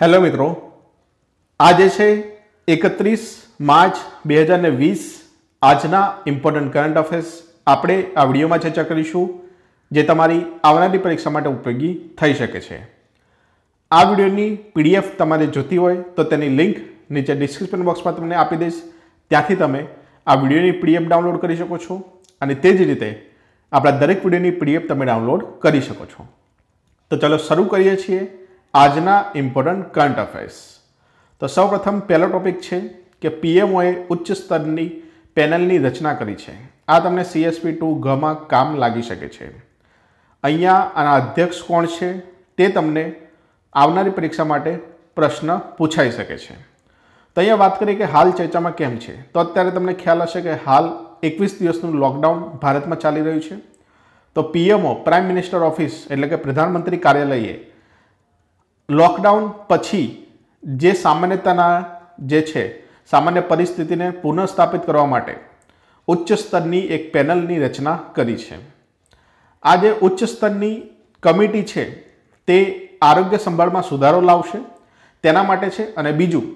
Hello મિત્રો. આજે છે એકત્રીસ માર્ચ બે હજાર વીસ. આજના ઇમ્પોર્ટન્ટ કરંટ અફેર્સ આપણે આ વિડીયોમાં ચર્ચા કરીશું, જે તમારી આવનારી પરીક્ષા માટે ઉપયોગી થઈ શકે છે. આ વિડીયોની પીડીએફ તમારે જોતી હોય તો તેની લિંક નીચે ડિસ્ક્રિપ્શન બોક્સમાં તમને આપી દઈશ. ત્યાંથી તમે આ વિડીયોની પીડીએફ ડાઉનલોડ કરી શકો છો અને તે જ રીતે આપણા દરેક વિડીયોની પીડીએફ તમે ડાઉનલોડ કરી શકો છો. તો ચલો શરૂ કરીએ છીએ. આજના ઇમ્પોર્ટન્ટ કરંટ અફેર્સ તો સૌપ્રથમ પહેલો ટોપિક છે કે પીએમઓએ ઉચ્ચ સ્તરની પેનલની રચના કરી છે. આ તમને સીએસપી ટુ ઘમાં કામ લાગી શકે છે. અહીંયા આના અધ્યક્ષ કોણ છે તે તમને આવનારી પરીક્ષા માટે પ્રશ્ન પૂછાઈ શકે છે. તો અહીંયા વાત કરીએ કે હાલ ચર્ચામાં કેમ છે? તો અત્યારે તમને ખ્યાલ હશે કે હાલ એકવીસ દિવસનું લોકડાઉન ભારતમાં ચાલી રહ્યું છે. તો પીએમઓ પ્રાઇમ મિનિસ્ટર ઓફિસ એટલે કે પ્રધાનમંત્રી કાર્યાલયે લોકડાઉન પછી જે સામાન્યતાના જે છે, સામાન્ય પરિસ્થિતિને પુનઃસ્થાપિત કરવા માટે ઉચ્ચ સ્તરની એક પેનલની રચના કરી છે. આ જે ઉચ્ચ સ્તરની કમિટી છે, તે આરોગ્ય સંભાળમાં સુધારો લાવશે. તેના માટે છે, અને બીજું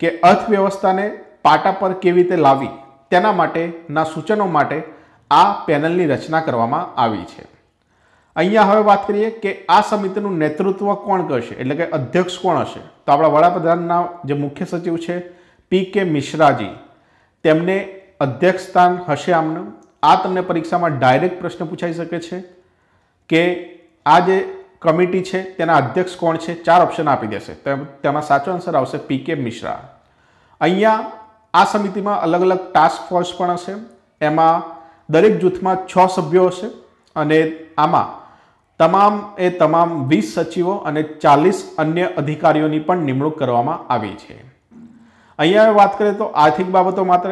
કે અર્થવ્યવસ્થાને પાટા પર કેવી રીતે લાવી તેના માટેના સૂચનો માટે આ પેનલની રચના કરવામાં આવી છે. અહીંયા હવે વાત કરીએ કે આ સમિતિનું નેતૃત્વ કોણ કરશે? એટલે કે અધ્યક્ષ કોણ હશે? તો આપણા વડાપ્રધાનના જે મુખ્ય સચિવ છે પી કે મિશ્રાજી. તેમને અધ્યક્ષ સ્થાન હશે આમનું. આ તમને પરીક્ષામાં ડાયરેક્ટ પ્રશ્ન પૂછાઈ શકે છે કે આ જે કમિટી છે તેના અધ્યક્ષ કોણ છે? ચાર ઓપ્શન આપી દેશે. તેમાં સાચો આન્સર આવશે પી કે મિશ્રા. અહીંયા આ સમિતિમાં અલગ અલગ ટાસ્ક ફોર્સ પણ હશે. એમાં દરેક જૂથમાં છ સભ્યો હશે અને આમાં તમામ એ તમામ વીસ સચિવો અને ચાલીસ અન્ય અધિકારીઓની પણ નિમણૂક કરવામાં આવી છે. અહીંયા વાત કરીએ તો આર્થિક બાબતો માત્ર.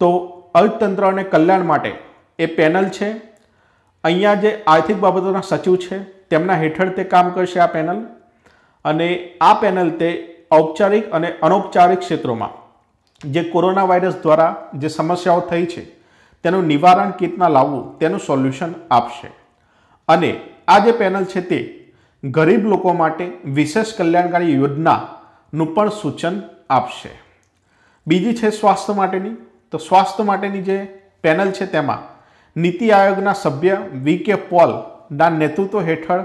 તો અર્થતંત્ર અને કલ્યાણ માટે એ પેનલ છે. અહીંયા જે આર્થિક બાબતોના સચિવ છે, તેમના હેઠળ તે કામ કરશે આ પેનલ. અને આ પેનલ તે ઔપચારિક અને અનૌપચારિક ક્ષેત્રોમાં જે કોરોના વાયરસ દ્વારા જે સમસ્યાઓ થઈ છે, તેનું નિવારણ કીટના લાવવું, તેનું સોલ્યુશન આપશે. અને આ જે પેનલ છે તે ગરીબ લોકો માટે વિશેષ કલ્યાણકારી યોજનાનું પણ સૂચન આપશે. બીજી છે સ્વાસ્થ્ય માટેની. તો સ્વાસ્થ્ય માટેની જે પેનલ છે તેમાં નીતિ આયોગના સભ્ય વી કે પોલના નેતૃત્વ હેઠળ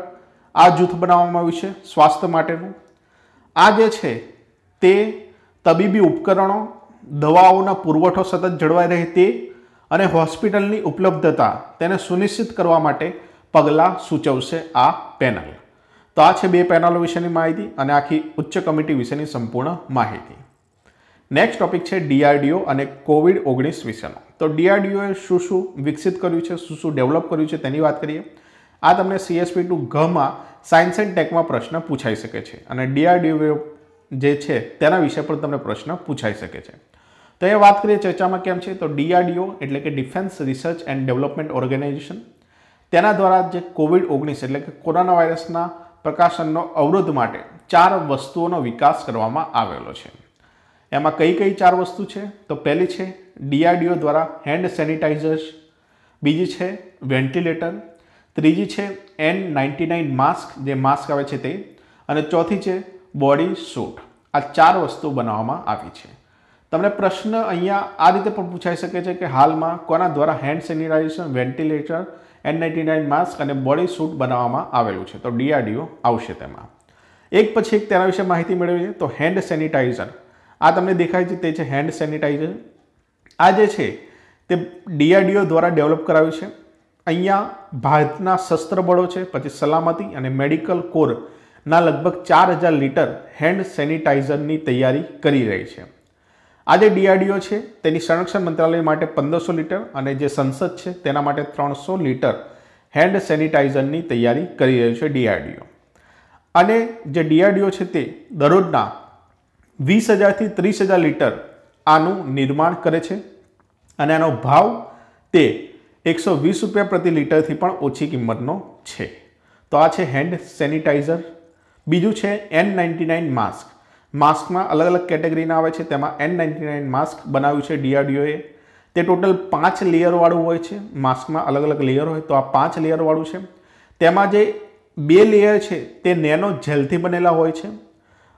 આ જૂથ બનાવવામાં આવ્યું છે સ્વાસ્થ્ય માટેનું. આ જે છે તે તબીબી ઉપકરણો, દવાઓના પુરવઠો સતત જળવાઈ રહે તે અને હોસ્પિટલની ઉપલબ્ધતા તેને સુનિશ્ચિત કરવા માટે પગલાં સૂચવશે આ પેનલ. તો આ છે બે પેનલો વિશેની માહિતી અને આખી ઉચ્ચ કમિટી વિશેની સંપૂર્ણ માહિતી. નેક્સ્ટ ટોપિક છે ડીઆરડીઓ અને કોવિડ ઓગણીસ વિશેનો. તો ડીઆરડીઓએ શું શું વિકસિત કર્યું છે, શું શું ડેવલપ કર્યું છે તેની વાત કરીએ. આ તમને સીએસપી ટુ ઘમાં સાયન્સ એન્ડ ટેકમાં પ્રશ્ન પૂછાઈ શકે છે અને ડીઆરડીઓ જે છે તેના વિશે પણ તમને પ્રશ્ન પૂછાઈ શકે છે. તો એ વાત કરીએ ચર્ચામાં કેમ છે? તો ડીઆરડીઓ એટલે કે defence research and development organisation તેના દ્વારા જે કોવિડ ઓગણીસ એટલે કે કોરોના વાયરસના પ્રકાશનનો અવરોધ માટે ચાર વસ્તુઓનો વિકાસ કરવામાં આવેલો છે. એમાં કઈ કઈ ચાર વસ્તુ છે? તો પહેલી છે ડીઆરડીઓ દ્વારા હેન્ડ સેનિટાઇઝર્સ, બીજી છે વેન્ટિલેટર, ત્રીજી છે એન નાઇન્ટી નાઇન માસ્ક, જે માસ્ક આવે છે તે, અને ચોથી છે બોડી સૂટ. આ ચાર વસ્તુ બનાવવામાં આવી છે. તમને પ્રશ્ન અહીંયા આ રીતે પણ પૂછાઈ શકે છે કે હાલમાં કોના દ્વારા hand sanitisation, ventilator N ninety nine mask અને બોડી સૂટ બનાવવામાં આવેલું છે. તો ડીઆરડીઓ આવશે તેમાં. એક પછી એક તેના વિશે માહિતી મેળવીએ તો હેન્ડ સેનિટાઇઝર આ તમને દેખાય છે તે છે હેન્ડ સેનિટાઇઝર આ જે છે તે ડીઆરડીઓ દ્વારા ડેવલપ કરાવ્યું છે. અહીંયા ભારતના શસ્ત્ર બળો છે, પછી સલામતી અને મેડિકલ કોરના લગભગ ચાર હજાર લીટર હેન્ડ સેનિટાઇઝરની તૈયારી કરી રહી છે. આ જે ડીઆરડીઓ છે, તેની સંરક્ષણ મંત્રાલય માટે પંદરસો લીટર અને જે સંસદ છે, તેના માટે ત્રણસો લીટર હેન્ડ સેનિટાઇઝરની તૈયારી કરી રહ્યું છે ડીઆરડીઓ. અને જે ડીઆરડીઓ છે તે દરરોજના વીસ હજારથી ત્રીસ હજાર લીટર આનું નિર્માણ કરે છે અને આનો ભાવ તે એકસો વીસ રૂપિયા પ્રતિ લીટરથી પણ ઓછી કિંમતનો છે. તો આ છે હેન્ડ સેનિટાઇઝર. બીજું છે એન નાઇન્ટી નાઇન માસ્ક. માસ્કમાં અલગ અલગ કેટેગરીના આવે છે. તેમાં એન નાઇન્ટી નાઇન માસ્ક બનાવ્યું છે ડીઆરડીઓએ તે ટોટલ પાંચ લેયરવાળું હોય છે. માસ્કમાં અલગ અલગ લેયર હોય તો આ પાંચ લેયરવાળું છે. તેમાં જે બે લેયર છે તે નેનો જેલથી બનેલા હોય છે.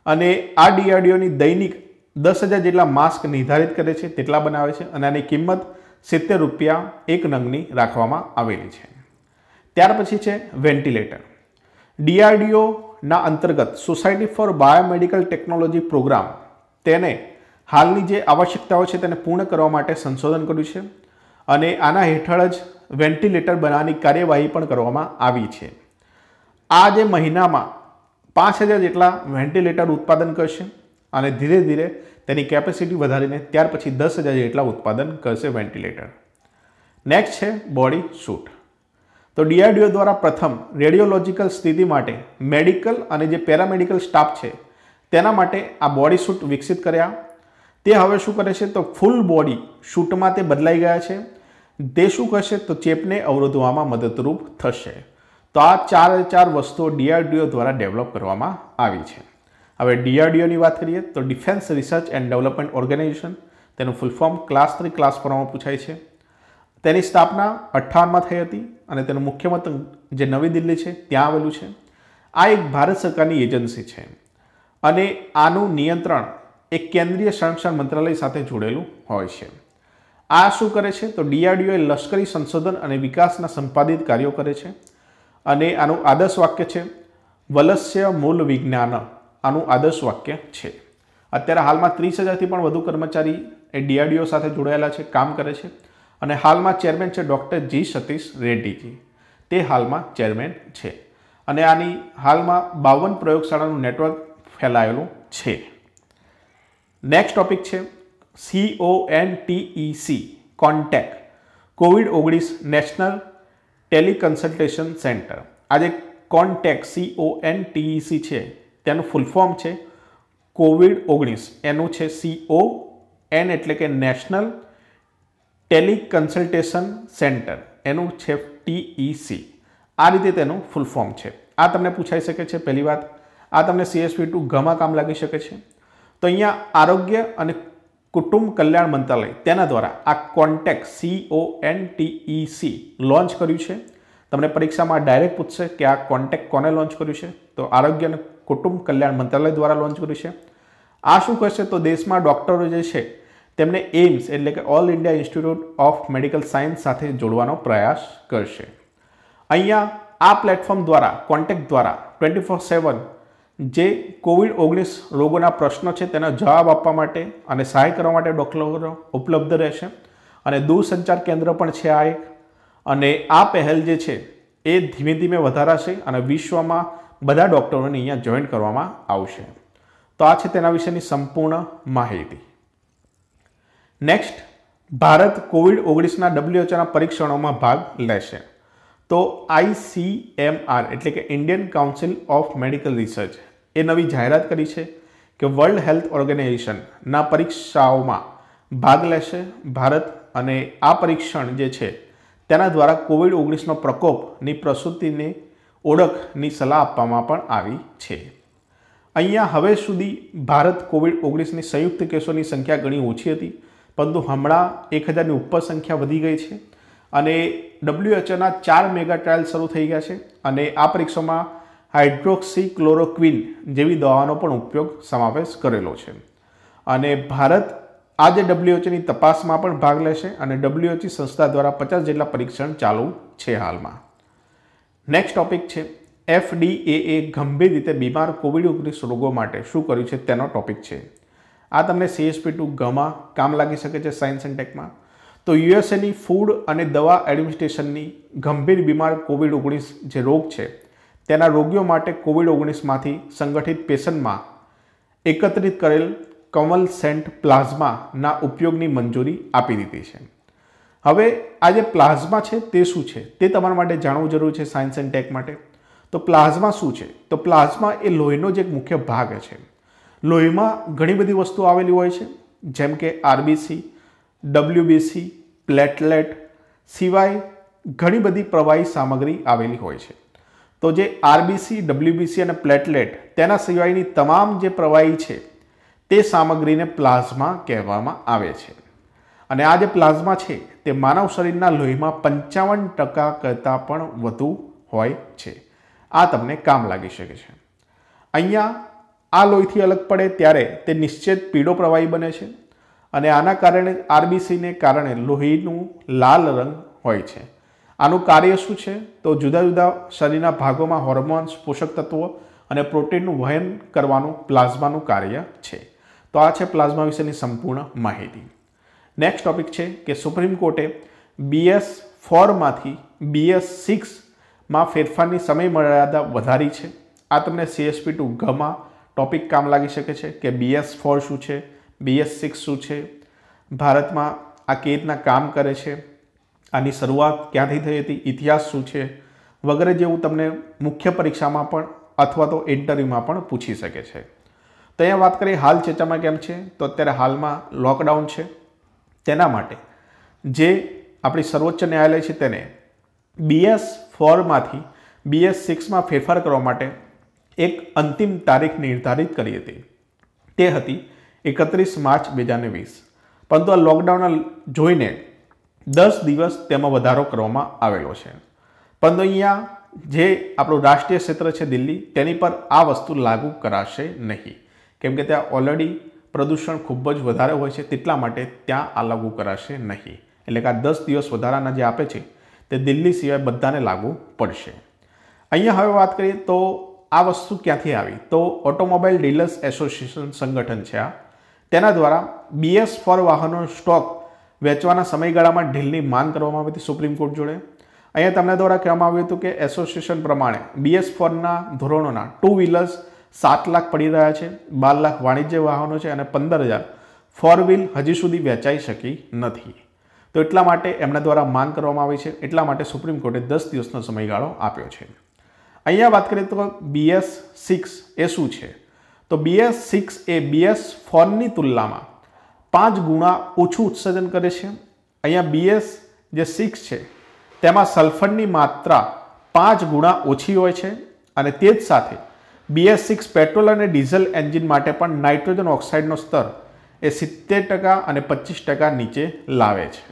અને આ ડીઆરડીઓની દૈનિક દસ હજાર જેટલા માસ્ક નિર્ધારિત કરે છે. તેટલા બનાવે છે. અને આની કિંમત સિત્તેર રૂપિયા એક નંગની રાખવામાં આવેલી છે. ત્યાર પછી છે વેન્ટિલેટર. ડીઆરડીઓના અંતર્ગત society for biomedical technology programme તેને હાલની જે આવશ્યકતાઓ છે તેને પૂર્ણ કરવા માટે સંશોધન કર્યું છે અને આના હેઠળ જ વેન્ટિલેટર બનાવવાની કાર્યવાહી પણ કરવામાં આવી છે. આ જે મહિનામાં પાંચ હજાર જેટલા વેન્ટિલેટર ઉત્પાદન કરશે અને ધીરે ધીરે તેની કેપેસિટી વધારીને ત્યાર પછી દસ હજાર જેટલા ઉત્પાદન કરશે વેન્ટિલેટર. નેક્સ્ટ છે બોડી સૂટ તો ડીઆરડીઓ દ્વારા પ્રથમ રેડિયોલોજીકલ સ્થિતિ માટે મેડિકલ અને જે પેરામેડિકલ સ્ટાફ છે, તેના માટે આ બોડી સૂટ વિકસિત કર્યા. તે હવે શું કરે છે તો ફૂલ બોડી શૂટમાં તે બદલાઈ ગયા છે. તે શું કરશે તો ચેપને અવરોધવામાં મદદરૂપ થશે. તો આ ચાર ચાર વસ્તુઓ ડીઆરડીઓ દ્વારા ડેવલપ કરવામાં આવી છે. હવે ડીઆરડીઓની વાત કરીએ તો defence research and development organisation, તેનું full form class three class ફોરમાં પૂછાય છે. તેની સ્થાપના અઠ્ઠાવનમાં થઈ હતી અને તેનું મુખ્ય મથક જે નવી દિલ્હી છે, ત્યાં આવેલું છે. આ એક ભારત સરકારની એજન્સી છે અને આનું નિયંત્રણ એક કેન્દ્રીય સંરક્ષણ મંત્રાલય સાથે જોડેલું હોય છે. આ શું કરે છે? તો ડીઆરડીઓ એ લશ્કરી સંશોધન અને વિકાસના સંપાદિત કાર્યો કરે છે અને આનું આદર્શ વાક્ય છે, વલસ્ય મૂળ વિજ્ઞાન આનું આદર્શ વાક્ય છે. અત્યારે હાલમાં ત્રીસ હજારથી પણ વધુ કર્મચારી એ ડીઆરડીઓ સાથે જોડાયેલા છે, કામ કરે છે. અને હાલમાં ચેરમેન છે ડૉક્ટર જી સતીશ રેડ્ડીજી. તે હાલમાં ચેરમેન છે અને આની હાલમાં બાવન પ્રયોગશાળાનું નેટવર્ક ફેલાયેલું છે. નેક્સ્ટ ટોપિક છે CO N TEC contec, COVID ઓગણીસ નેશનલ ટેલિકન્સલ્ટેશન સેન્ટર. આજે કોન્ટેક સીઓ એન ટીઈસી છે, તેનું ફૂલ ફોર્મ છે કોવિડ ઓગણીસ. એનું છે સીઓ એન એટલે કે નેશનલ ટેલિકન્સલ્ટેશન સેન્ટર, એનું છે ટીઈસી આ રીતે તેનું ફૂલ ફોર્મ છે. આ તમને પૂછાઈ શકે છે, પહેલી વાત. આ તમને સીએસપી ટુ ઘમાં કામ લાગી શકે છે. તો અહીંયા આરોગ્ય અને કુટુંબ કલ્યાણ મંત્રાલય, તેના દ્વારા આ contact CO N TEC launch કર્યું છે. તમને પરીક્ષામાં ડાયરેક્ટ પૂછશે કે આ કોન્ટેક્ટ કોને લોન્ચ કર્યું છે. તો આરોગ્ય અને કુટુંબ કલ્યાણ મંત્રાલય દ્વારા લોન્ચ કર્યું છે. આ શું કરશે? તો દેશમાં ડૉક્ટરો જે છે તેમને એઇમ્સ એટલે કે all India institute of medical science સાથે જોડવાનો પ્રયાસ કરશે. અહીંયા આ પ્લેટફોર્મ દ્વારા, કોન્ટેક્ટ દ્વારા, ટ્વેન્ટી ફોર સેવન જે કોવિડ ઓગણીસ રોગોના પ્રશ્નો છે તેનો જવાબ આપવા માટે અને સહાય કરવા માટે ડૉક્ટરો ઉપલબ્ધ રહેશે. અને દૂરસંચાર કેન્દ્ર પણ છે આ એક. અને આ પહેલ જે છે એ ધીમે ધીમે વધારાશે અને વિશ્વમાં બધા ડૉક્ટરોને અહીંયા જોઈન કરવામાં આવશે. તો આ છે તેના વિશેની સંપૂર્ણ માહિતી. નેક્સ્ટ ભારત કોવિડ ઓગણીસના ડબ્લ્યુએચઓના પરીક્ષણોમાં ભાગ લેશે. તો આઈસીએમઆર એટલે કે Indian council of medical research, એ નવી જાહેરાત કરી છે કે વર્લ્ડ હેલ્થ ઓર્ગેનાઇઝેશનના પરીક્ષાઓમાં ભાગ લેશે. ભારત અને આ પરીક્ષણ જે છે, તેના દ્વારા કોવિડ ઓગણીસનો પ્રકોપની પ્રસૂતિની ઓળખની સલાહ આપવામાં પણ આવી છે. અહીંયા હવે સુધી ભારત કોવિડ ઓગણીસની સંયુક્ત કેસોની સંખ્યા ઘણી ઓછી હતી. પરંતુ હમણાં એક હજારની ઉપર સંખ્યા વધી ગઈ છે અને ડબ્લ્યુએચઓના ચાર મેગા ટ્રાયલ શરૂ થઈ ગયા છે અને આ પરીક્ષામાં હાઇડ્રોક્સી ક્લોરોક્વિન જેવી દવાનો પણ ઉપયોગ સમાવેશ કરેલો છે. અને ભારત આજે ડબ્લ્યુએચઓની તપાસમાં પણ ભાગ લેશે અને ડબ્લ્યુએચઈ સંસ્થા દ્વારા પચાસ જેટલા પરીક્ષણ ચાલુ છે હાલમાં. નેક્સ્ટ ટોપિક છે એફડીએ ગંભીર રીતે બીમાર કોવિડ ઓગણીસ રોગો માટે શું કર્યું છે તેનો ટોપિક છે. આ તમને સીએસપી ટુ ગમાં કામ લાગી શકે છે સાયન્સ એન્ડ ટેકમાં તો યુએસએની ફૂડ અને દવા એડમિનિસ્ટ્રેશનની ગંભીર બીમાર કોવિડ ઓગણીસ જે રોગ છે, તેના રોગીઓ માટે કોવિડ ઓગણીસમાંથી સંગઠિત પેશન્ટમાં એકત્રિત કરેલ કમલ સેન્ટ પ્લાઝમાના ઉપયોગની મંજૂરી આપી દીધી છે. હવે આ જે પ્લાઝમા છે તે શું છે? તે તમારા માટે જાણવું જરૂરી છે સાયન્સ એન્ડ ટેક માટે. તો પ્લાઝમા શું છે? તો પ્લાઝમા એ લોહીનો જ એક મુખ્ય ભાગ છે. લોહીમાં ઘણી બધી વસ્તુઓ આવેલી હોય છે, જેમ કે આરબીસી, ડબલ્યુબીસી, પ્લેટલેટ સિવાય ઘણી બધી પ્રવાહી સામગ્રી આવેલી હોય છે. તો જે આરબીસી, ડબલ્યુબીસી અને પ્લેટલેટ તેના સિવાયની તમામ જે પ્રવાહી છે, તે સામગ્રીને પ્લાઝમા કહેવામાં આવે છે. અને આ જે પ્લાઝમા છે, તે માનવ શરીરના લોહીમાં પંચાવન ટકા કરતાં પણ વધુ હોય છે. આ તમને કામ લાગી શકે છે. અહીંયા આ લોહીથી અલગ પડે ત્યારે તે નિશ્ચિત પીળો પ્રવાહી બને છે અને આના કારણે આરબીસીને કારણે લોહીનું લાલ રંગ હોય છે. આનું કાર્ય શું છે? તો જુદા જુદા શરીરના ભાગોમાં હોર્મોન્સ, પોષક તત્વો અને પ્રોટીનનું વહન કરવાનું પ્લાઝમાનું કાર્ય છે. તો આ છે પ્લાઝમા વિશેની સંપૂર્ણ માહિતી. નેક્સ્ટ ટોપિક છે કે સુપ્રીમ કોર્ટે બીએસ ફોરમાંથી બીએસ સિક્સમાં ફેરફારની સમય મર્યાદા વધારી છે. આ તમને સીએસપી ટુ ગમાં ટોપિક કામ લાગી શકે છે કે બીએસ ફોર શું છે? બીએસ સિક્સ શું છે? ભારતમાં આ કેવી રીતના કામ કરે છે? આની શરૂઆત ક્યાંથી થઈ હતી? ઇતિહાસ શું છે? વગેરે જેવું તમને મુખ્ય પરીક્ષામાં પણ અથવા તો ઇન્ટરવ્યૂમાં પણ પૂછી શકે છે. તો અહીંયા વાત કરીએ, હાલ ચર્ચામાં કેમ છે? તો અત્યારે હાલમાં લોકડાઉન છે. તેના માટે જે આપણી સર્વોચ્ચ ન્યાયાલય છે તેને બીએસ ફોરમાંથી બીએસ સિક્સમાં ફેરફાર કરવા માટે એક અંતિમ તારીખ નિર્ધારિત કરી હતી. તે હતી એકત્રીસ માર્ચ બે હજાર વીસ. પરંતુ આ લોકડાઉન જોઈને દસ દિવસ તેમાં વધારો કરવામાં આવેલો છે. પરંતુ અહીંયા જે આપણું રાષ્ટ્રીય ક્ષેત્ર છે દિલ્હી, તેની પર આ વસ્તુ લાગુ કરાશે નહીં. કેમ કે ત્યાં ઓલરેડી પ્રદૂષણ ખૂબ જ વધારે હોય છે, તેટલા માટે ત્યાં આ લાગુ કરાશે નહીં. એટલે કે આ દસ દિવસ વધારાના જે આપે છે, તે દિલ્હી સિવાય બધાને લાગુ પડશે. અહીંયા હવે વાત કરીએ તો આ વસ્તુ ક્યાંથી આવી? તો ઓટોમોબાઈલ ડીલર્સ એસોસિએશન સંગઠન છે આ. તેના દ્વારા બીએસ ફોર વાહનો સ્ટોક વેચવાના સમયગાળામાં ઢીલની માંગ કરવામાં આવી હતી સુપ્રીમ કોર્ટ જોડે. અહીંયા તમને દ્વારા કહેવામાં આવ્યું હતું કે એસોસિએશન પ્રમાણે બીએસ ફોરના ધોરણોના ટુ વ્હીલર્સ સાત લાખ પડી રહ્યા છે, બાર લાખ વાણિજ્ય વાહનો છે અને પંદર હજાર ફોર વ્હીલ હજી સુધી વેચાઈ શકી નથી. તો એટલા માટે એમના દ્વારા માંગ કરવામાં આવી છે. એટલા માટે સુપ્રીમ કોર્ટે દસ દિવસનો સમયગાળો આપ્યો છે. અહીંયા વાત કરીએ તો બીએસ સિક્સ એ શું છે? તો બીએસ સિક્સ એ બીએસ ફોરની તુલનામાં પાંચ ગુણા ઓછું ઉત્સર્જન કરે છે. અહીંયા બીએસ જે સિક્સ છે, તેમાં સલ્ફરની માત્રા પાંચ ગુણા ઓછી હોય છે અને તે જ સાથે બીએસ સિક્સ પેટ્રોલ અને ડીઝલ એન્જિન માટે પણ નાઇટ્રોજન ઓક્સાઇડનો સ્તર એ સિત્તેર ટકા અને પચીસ ટકા નીચે લાવે છે.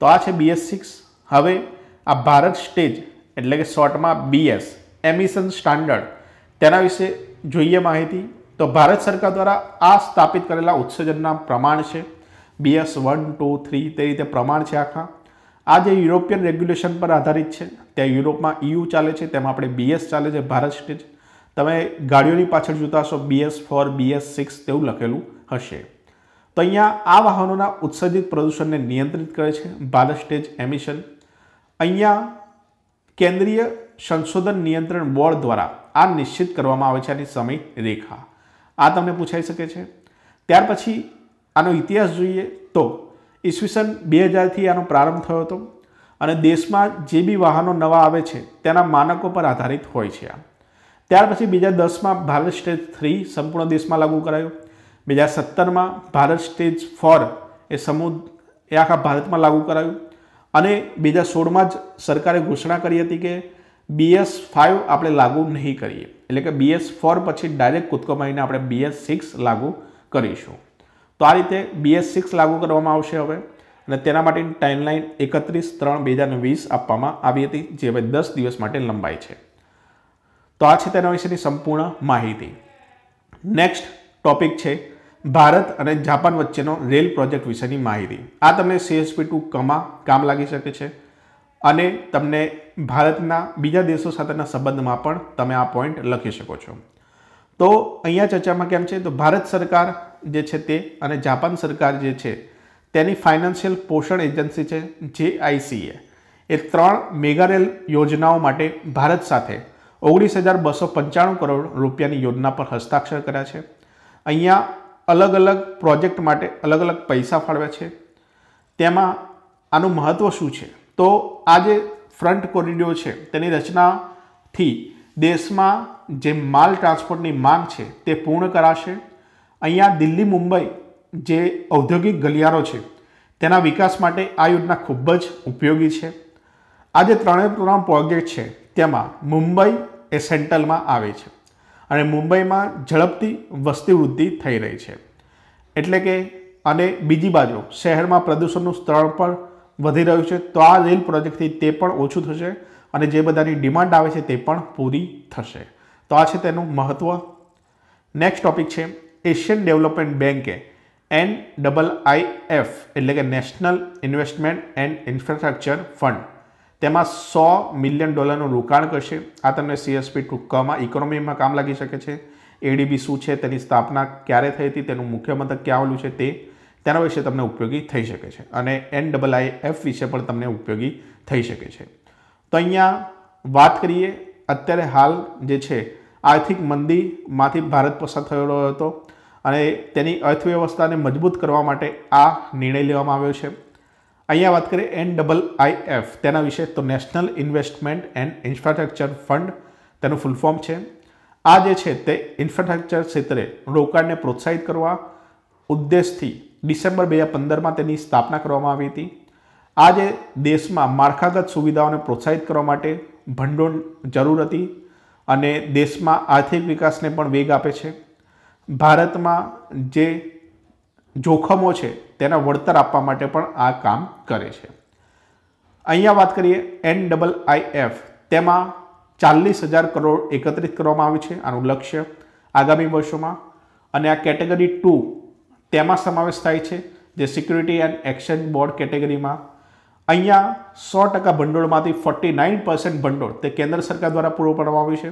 તો આ છે બીએસ સિક્સ. હવે આ ભારત સ્ટેજ એટલે કે શોર્ટમાં બીએસ એમિશન સ્ટાન્ડર્ડ. તેના વિશે જોઈએ માહિતી. તો ભારત સરકાર દ્વારા આ સ્થાપિત કરેલા ઉત્સર્જનના પ્રમાણ છે. બીએસ વન ટુ થ્રી તે રીતે પ્રમાણ છે આખા. આ જે યુરોપિયન રેગ્યુલેશન પર આધારિત છે ત્યાં યુરોપમાં ઇયુ ચાલે છે, તેમાં આપણે બીએસ ચાલે છે, ભારત સ્ટેજ તમે ગાડીઓની પાછળ જોતા હશો બીએસ ફોર બીએસ સિક્સ તેવું લખેલું હશે. તો અહીંયા આ વાહનોના ઉત્સર્જિત પ્રદૂષણને નિયંત્રિત કરે છે, ભારત સ્ટેજ એમિશન. અહીંયા કેન્દ્રીય સંશોધન નિયંત્રણ બોર્ડ દ્વારા આ નિશ્ચિત કરવામાં આવે છે આની સમય રેખા. આ તમને પૂછાઈ શકે છે. ત્યાર પછી આનો ઇતિહાસ જોઈએ તો ઈસવીસન બે હજારથી આનો પ્રારંભ થયો હતો અને દેશમાં જે બી વાહનો નવા આવે છે તેના માનકો પર આધારિત હોય છે આ. ત્યાર પછી બીજા દસમાં ભારત સ્ટેજ થ્રી સંપૂર્ણ દેશમાં લાગુ કરાયું. બે હજાર સત્તરમાં ભારત સ્ટેજ ફોર એ સમૂહ એ આખા ભારતમાં લાગુ કરાયું. અને બે હજાર સોળમાં જ સરકારે ઘોષણા કરી હતી કે બીએસ ફાઇવ આપણે લાગુ નહીં કરીએ. એટલે કે બીએસ ફોર પછી ડાયરેક્ટ કૂદકો મારીને આપણે બીએસ સિક્સ લાગુ કરીશું. તો આ રીતે બીએસ સિક્સ લાગુ કરવામાં આવશે હવે. અને તેના માટેની ટાઈમલાઈન એકત્રીસ ત્રણ બે હજાર વીસ આપવામાં આવી હતી, જે હવે દસ દિવસ માટે લંબાઈ છે. તો આ છે તેના વિશેની સંપૂર્ણ માહિતી. નેક્સ્ટ ટોપિક છે ભારત અને જાપાન વચ્ચેનો રેલ પ્રોજેક્ટ વિશેની માહિતી. આ તમને સીએસપી ટુ કમાં કામ લાગી શકે છે અને તમને ભારતના બીજા દેશો સાથેના સંબંધમાં પણ તમે આ પોઈન્ટ લખી શકો છો. તો અહીંયા ચર્ચામાં કેમ છે? તો ભારત સરકાર જે છે તે અને જાપાન સરકાર જે છે તેની ફાઇનાન્શિયલ પોષણ એજન્સી છે જે આઈસીએ એ ત્રણ મેગા રેલ યોજનાઓ માટે ભારત સાથે ઓગણીસ હજાર બસો પંચાણું કરોડ રૂપિયાની યોજના પર હસ્તાક્ષર કર્યા છે. અહીંયા અલગ અલગ પ્રોજેક્ટ માટે અલગ અલગ પૈસા ફાળવ્યા છે. તેમાં આનું મહત્ત્વ શું છે? તો આ જે ફ્રન્ટ કોરિડોર છે, તેની રચનાથી દેશમાં જે માલ ટ્રાન્સપોર્ટની માંગ છે, તે પૂર્ણ કરાશે. અહીંયા દિલ્હી, મુંબઈ જે ઔદ્યોગિક ગલિયારો છે, તેના વિકાસ માટે આ યોજના ખૂબ જ ઉપયોગી છે. આ જે ત્રણે ત્રણ પ્રોજેક્ટ છે, તેમાં મુંબઈ એ સેન્ટ્રલમાં આવે છે. અને મુંબઈમાં ઝડપથી વસ્તી વૃદ્ધિ થઈ રહી છે. એટલે કે, અને બીજી બાજુ, શહેરમાં પ્રદૂષણનું સ્તર પણ વધી રહ્યું છે, તો આ રેલ પ્રોજેક્ટથી તે પણ ઓછું થશે અને જે બધાની ડિમાન્ડ આવે છે તે પણ પૂરી થશે. તો આ છે તેનું મહત્ત્વ નેક્સ્ટ ટોપિક છે, એશિયન ડેવલપમેન્ટ બેન્કે એન ડબલ આઈ એફ, એટલે કે national investment and infrastructure fund તેમાં સો મિલિયન ડોલરનું રોકાણ કરશે. આ તમને સીએસપી ટૂંકામાં ઇકોનોમીમાં કામ લાગી શકે છે. એડીબી શું છે, તેની સ્થાપના ક્યારે થઈ હતી, તેનું મુખ્ય મથક ક્યાં આવેલું છે તે તેના વિશે તમને ઉપયોગી થઈ શકે છે. અને એન ડબલ આઈ એફ વિશે પણ તમને ઉપયોગી થઈ શકે છે. તો અહીંયા વાત કરીએ, અત્યારે હાલ જે છે, આર્થિક મંદીમાંથી ભારત પસાર થયેલો હતો અને તેની અર્થવ્યવસ્થાને મજબૂત કરવા માટે આ નિર્ણય લેવામાં આવ્યો છે. અહીંયા વાત કરીએ એન ડબલ આઈ એફ. તેના વિશે તો national investment and infrastructure fund તેનું ફૂલ ફોર્મ છે. આ જે છે તે ઇન્ફ્રાસ્ટ્રક્ચર ક્ષેત્રે રોકાણને પ્રોત્સાહિત કરવા ઉદ્દેશથી ડિસેમ્બર બે હજાર પંદરમાં તેની સ્થાપના કરવામાં આવી હતી. આ જે દેશમાં માળખાગત સુવિધાઓને પ્રોત્સાહિત કરવા માટે ભંડોળ જરૂર હતી અને દેશમાં આર્થિક વિકાસને પણ વેગ આપે છે. ભારતમાં જે જોખમો છે, તેના વળતર આપવા માટે પણ આ કામ કરે છે. અહીંયા વાત કરીએ એન ડબલ આઈ એફ તેમાં ચાલીસ હજાર કરોડ એકત્રિત કરવામાં આવ્યું છે, આનું લક્ષ્ય આગામી વર્ષોમાં. અને આ કેટેગરી ટુ તેમાં સમાવેશ થાય છે, જે સિક્યુરિટી એન્ડ એક્સચેન્જ બોર્ડ કેટેગરીમાં. અહીંયા સો ટકા ભંડોળમાંથી ફોર્ટી નાઇન પર્સન્ટ ભંડોળ તે કેન્દ્ર સરકાર દ્વારા પૂરું પાડવામાં આવ્યું છે.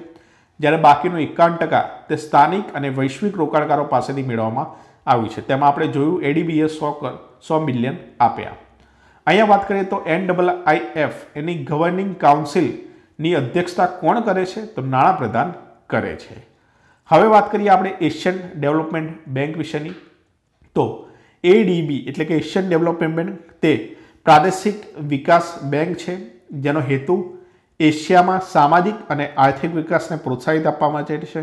જ્યારે બાકીનું એકાવન ટકા તે સ્થાનિક અને વૈશ્વિક રોકાણકારો પાસેથી મેળવવામાં આવ્યું છે. તેમાં આપણે જોયું એડીબીએ સો સો મિલિયન આપ્યા. અહીંયા વાત કરીએ તો એન ડબલ આઈ એફ એની ગવર્નિંગ કાઉન્સિલની અધ્યક્ષતા કોણ કરે છે? તો નાણાપ્રધાન કરે છે. હવે વાત કરીએ આપણે એશિયન ડેવલપમેન્ટ બેંક વિશેની. તો એડીબી એટલે કે એશિયન ડેવલપમેન્ટ બેંક તે પ્રાદેશિક વિકાસ બેંક છે, જેનો હેતુ એશિયામાં સામાજિક અને આર્થિક વિકાસને પ્રોત્સાહિત આપવા માટે છે.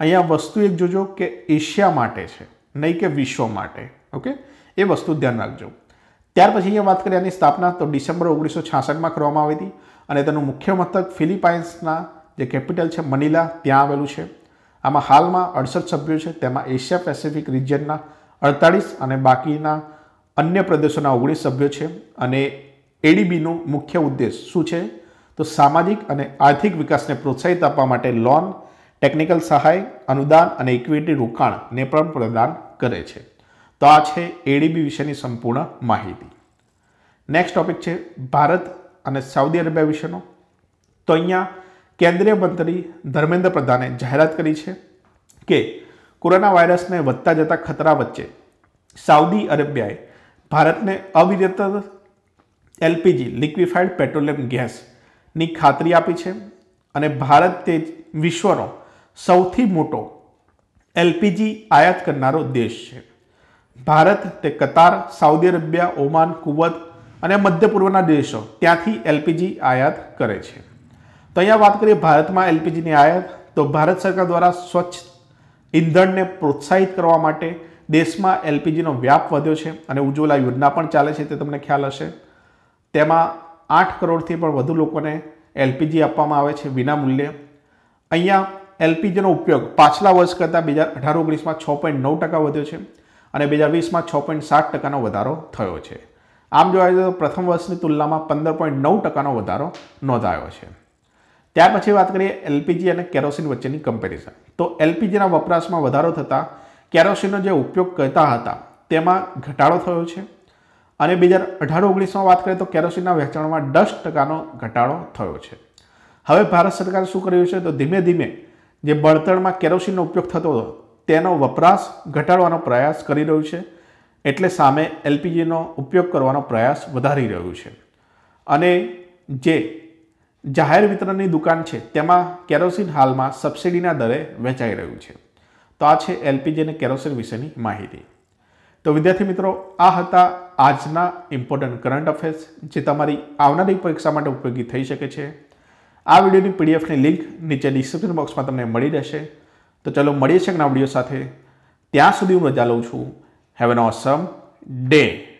અહીંયા વસ્તુ એક જોજો કે એશિયા માટે છે. નહીં કે વિશ્વ માટે, ઓકે? એ વસ્તુ ધ્યાન રાખજો. ત્યાર પછી વાત કરીએ આની સ્થાપના, તો ડિસેમ્બર ઓગણીસો છાસઠમાં કરવામાં આવી હતી અને તેનું મુખ્ય મથક ફિલિપાઇન્સના જે કેપિટલ છે મનીલા, ત્યાં આવેલું છે. આમાં હાલમાં અડસઠ સભ્યો છે, તેમાં એશિયા પેસિફિક રિજિયનના અડતાળીસ અને બાકીના અન્ય પ્રદેશોના ઓગણીસ સભ્યો છે. અને એડીબીનો મુખ્ય ઉદ્દેશ શું છે? તો સામાજિક અને આર્થિક વિકાસને પ્રોત્સાહિત આપવા માટે લોન ટેકનિકલ સહાય, અનુદાન અને ઇક્વિટી રોકાણને પણ પ્રદાન કરે છે. તો આ છે એડીબી વિશેની સંપૂર્ણ માહિતી. નેક્સ્ટ ટોપિક છે ભારત અને સાઉદી અરેબિયા વિશેનો. તો અહીંયા કેન્દ્રીય મંત્રી ધર્મેન્દ્ર પ્રધાને જાહેરાત કરી છે કે કોરોના વાયરસને વધતા જતા ખતરા વચ્ચે સાઉદી અરેબિયાએ ભારતને અવિરત એલપીજી લિક્વિફાઈડ પેટ્રોલિયમ ગેસની ખાતરી આપી છે અને ભારત તે વિશ્વનો સૌથી મોટો એલપીજી આયાત કરનારો દેશ છે. ભારત તે Qatar, Saudi Arabia, Oman, Kuwait અને મધ્ય પૂર્વના દેશો ત્યાંથી એલપીજી આયાત કરે છે. તો અહીંયા વાત કરીએ ભારતમાં એલપીજીની આયાત. તો ભારત સરકાર દ્વારા સ્વચ્છ ઈંધણને પ્રોત્સાહિત કરવા માટે દેશમાં એલપીજીનો વ્યાપ વધ્યો છે અને ઉજ્જવલા યોજના પણ ચાલે છે તે તમને ખ્યાલ હશે. તેમાં આઠ કરોડથી પણ વધુ લોકોને એલપીજી આપવામાં આવે છે વિના મૂલ્યે અહીંયા એલપીજીનો ઉપયોગ પાછલા વર્ષ કરતાં બે હજાર અઢાર ઓગણીસમાં છ પોઈન્ટ નવ ટકા વધ્યો છે અને બે હજાર વીસમાં છ પોઈન્ટ સાત ટકાનો વધારો થયો છે. આમ જોવા જઈએ તો પ્રથમ વર્ષની તુલનામાં પંદર પોઈન્ટ નવ ટકાનો વધારો નોંધાયો છે. ત્યાર પછી વાત કરીએ એલપીજી અને કેરોસીન વચ્ચેની કમ્પેરિઝન તો એલપીજીના વપરાશમાં વધારો થતાં કેરોસીનનો જે ઉપયોગ કરતા હતા તેમાં ઘટાડો થયો છે અને બે હજાર અઢાર ઓગણીસમાં વાત કરીએ તો કેરોસીનના વેચાણમાં દસ ટકાનો ઘટાડો થયો છે. હવે ભારત સરકારે શું કર્યું છે? તો ધીમે ધીમે જે બળતણમાં કેરોસીનનો ઉપયોગ થતો હતો, તેનો વપરાશ ઘટાડવાનો પ્રયાસ કરી રહ્યું છે. એટલે સામે એલપીજીનો ઉપયોગ કરવાનો પ્રયાસ વધારી રહ્યું છે. અને જે જાહેર વિતરણની દુકાન છે, તેમાં કેરોસીન હાલમાં સબસિડીના દરે વેચાઈ રહ્યું છે. તો આ છે એલપીજી અને કેરોસીન વિશેની માહિતી. તો વિદ્યાર્થી મિત્રો, આ હતા આજના ઇમ્પોર્ટન્ટ કરંટ અફેર્સ જે તમારી આવનારી પરીક્ષા માટે ઉપયોગી થઈ શકે છે. આ વિડીયોની પીડીએફની લિંક નીચે ડિસ્ક્રિપ્શન બોક્સમાં તમને મળી રહેશે. તો ચલો મળીએ છીએ નવા વીડિયો સાથે. ત્યાં સુધી હું રજા લઉં છું. Have an Osam day